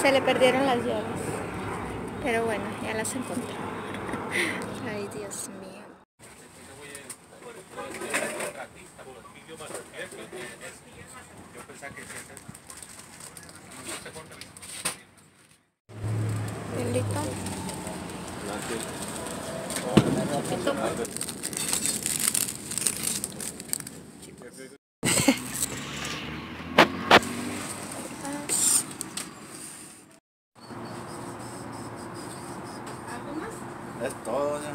Se le perdieron las llaves. Pero bueno, ya las encontré. Ay, Dios mío. Bendito. Es todo, ya.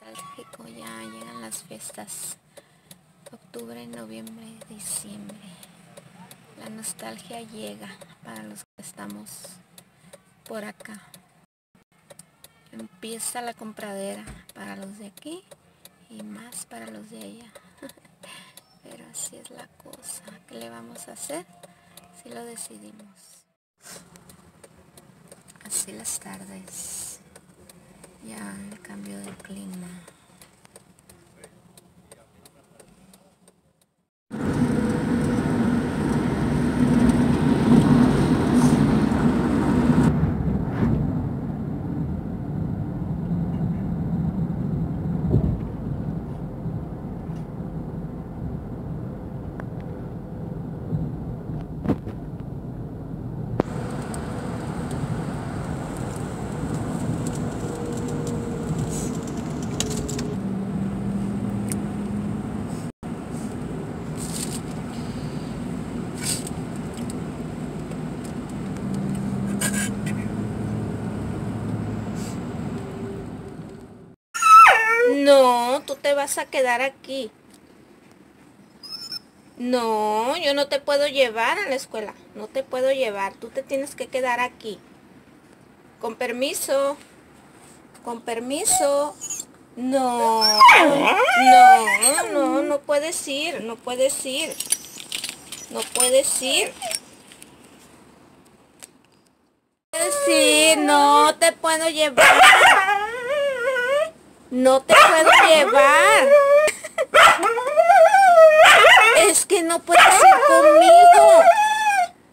Nostálgico, ya llegan las Octubre, noviembre, diciembre. La nostalgia llega para los que estamos por acá. Empieza la compradera para los de aquí y más para los de allá. Pero así es la cosa. ¿Qué le vamos a hacer? Si lo decidimos. Así las tardes. Ya el cambio de clima. No, tú te vas a quedar aquí. No, yo no te puedo llevar a la escuela. No te puedo llevar. Tú te tienes que quedar aquí. Con permiso. Con permiso. No. No, no, no puedes ir. No puedes ir. No puedes ir. Puedes ir. No te puedo llevar. No te puedo llevar. Es que no puedes ir conmigo.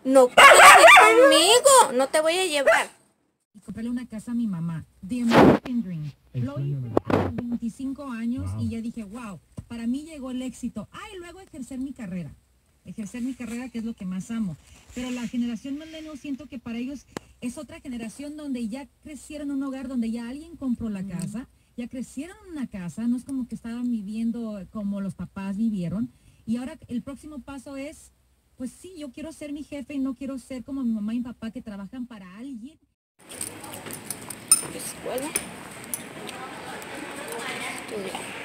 No puedes ir conmigo. No te voy a llevar. y comprarle una casa a mi mamá. The American Dream. Lo hice. los 25 años Wow. y ya dije, wow, para mí llegó el éxito. Ah, y luego ejercer mi carrera. Ejercer mi carrera, que es lo que más amo. Pero la generación millennial siento que para ellos es otra generación donde ya crecieron en un hogar donde ya alguien compró la casa, ya crecieron en una casa, no es como que estaban viviendo como los papás vivieron. Y ahora el próximo paso es, pues sí, yo quiero ser mi jefe y no quiero ser como mi mamá y mi papá que trabajan para alguien. escuela, estudiar.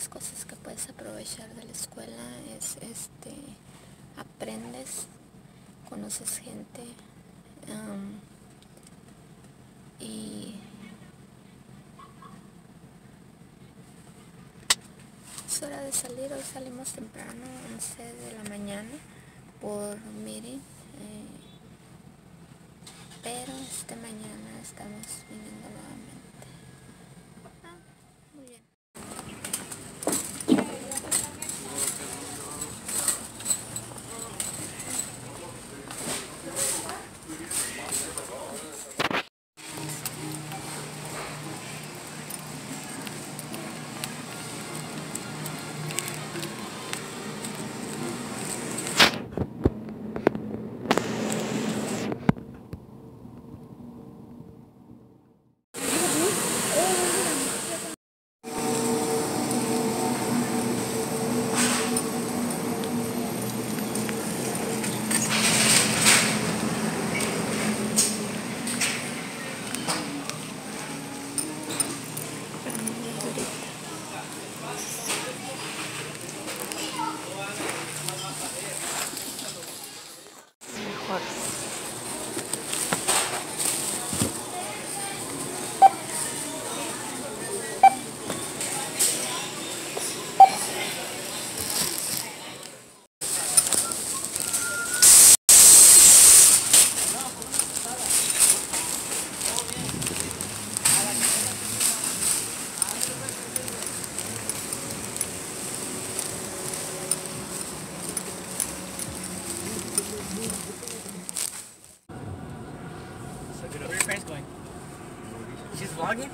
Mejores cosas que puedes aprovechar de la escuela es este aprendes conoces gente y es hora de salir. Hoy salimos temprano 11 de la mañana por meeting eh, pero este mañana estamos viniendo nuevamente She's vlogging?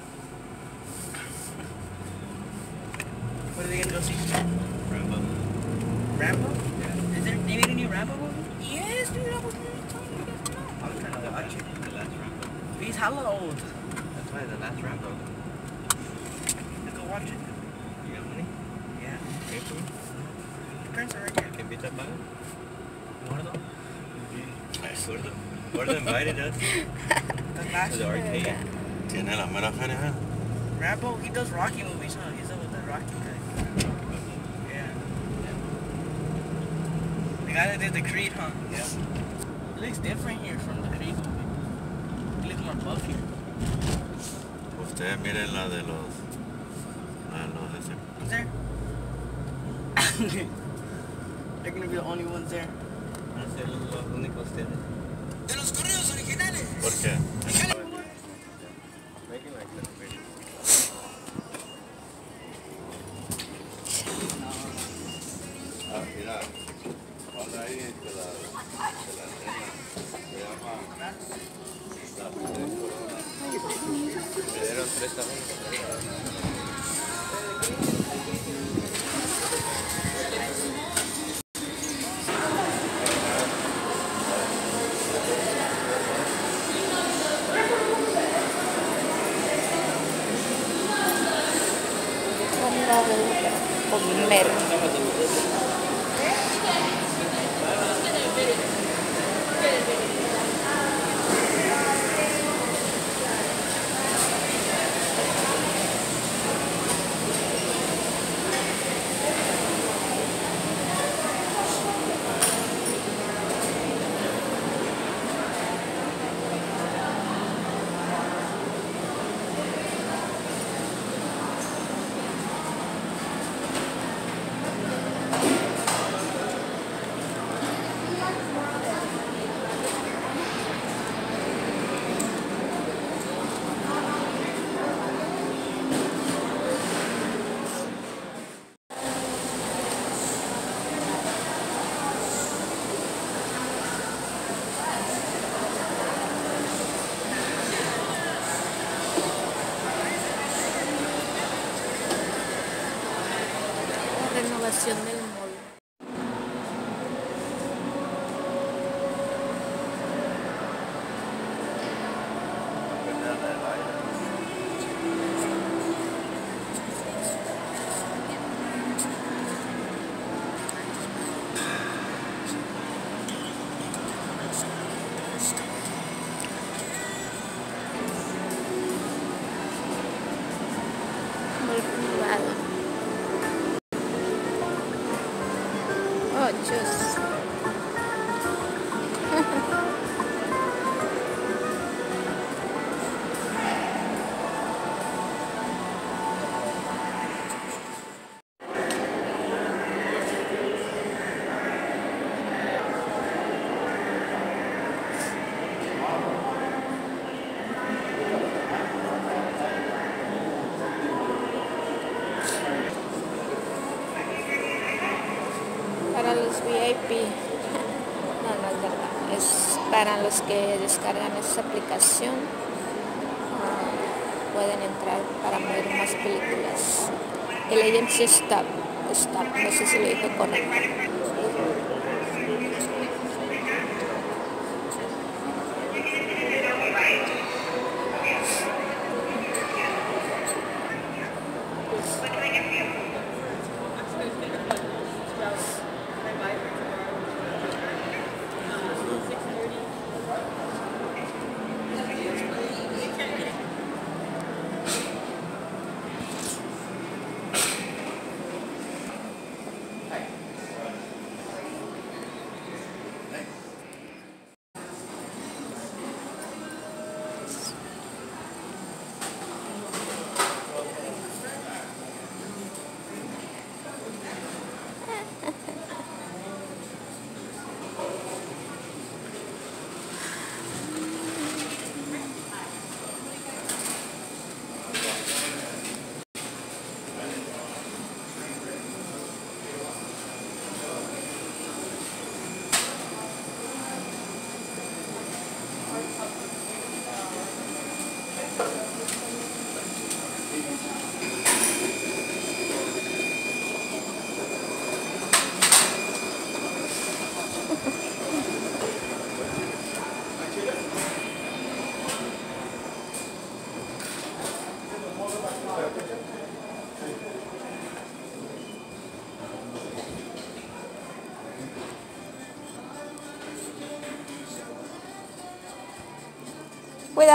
What are they gonna go see? Rambo. Rambo? Yeah. Is there, they made a new Rambo movie? Yes, dude, I was telling you guys about. I'm trying to watch it. The last Rambo. He's hella old. That's why the last Rambo. Let's go watch it. You got money? Yeah. Pay for it? Your parents are right here. Can beat that button? One of them? I sort of. What invited us The to the arcade. Tiene la mera feria. Rambo, he does Rocky movies, huh? He's up with the Rocky guy. Yeah. The guy that did the Creed, huh? Yeah. He looks different here from the Creed movie. He looks more buff here. Ustedes miren la de los... La de los... ese- Who's there? They're gonna be the only ones there. Van a ser los únicos ustedes. ¿Por qué? De comer. Sebastião Just. No, no es verdad. Es para los que descargan esa aplicación. ah, pueden entrar para ver más películas. El agency Stop. Stop. No sé si lo dije correcto.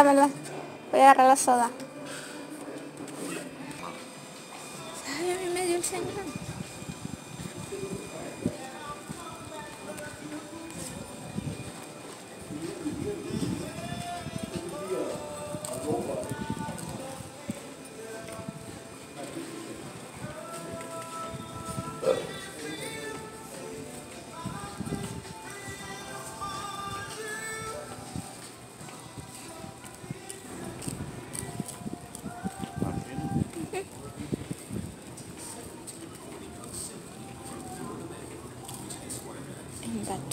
Cuídamela. Voy a agarrar la soda. Ay, a mí me dio el señor.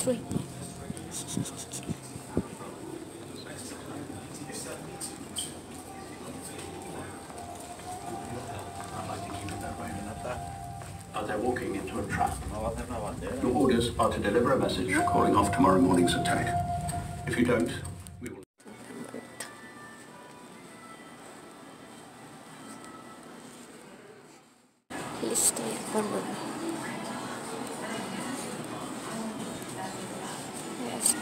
free. they walking into a trap. Your orders are to deliver a message calling off tomorrow morning's attack. If you don't, we will... Lista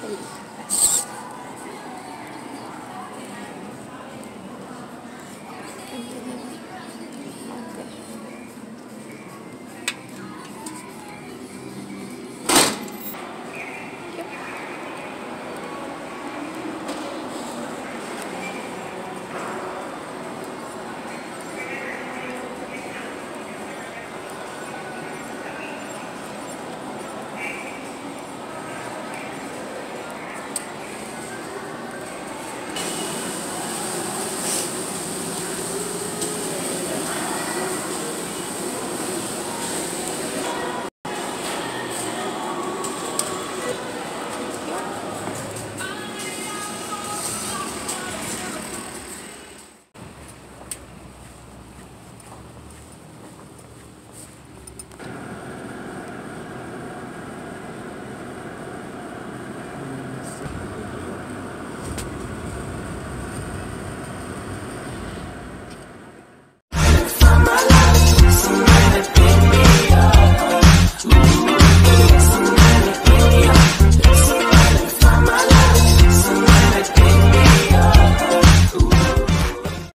please.